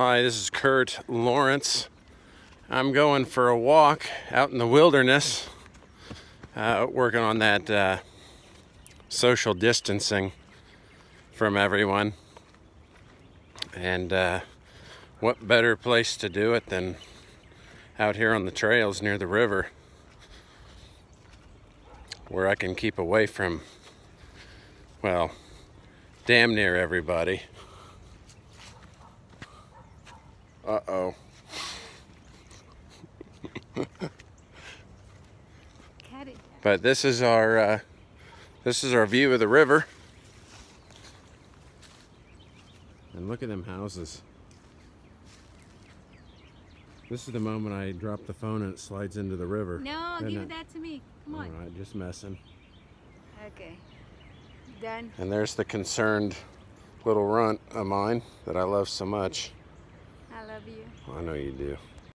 Hi, this is Kurt Lawrence. I'm going for a walk out in the wilderness, uh, working on that uh, social distancing from everyone. And uh, what better place to do it than out here on the trails near the river where I can keep away from, well, damn near everybody. Uh-oh. but this is our uh, this is our view of the river. And look at them houses. This is the moment I drop the phone and it slides into the river. No, give it? that to me. Come on. All right, just messing. Okay. Done. And there's the concerned little runt of mine that I love so much. I love you. I know you do.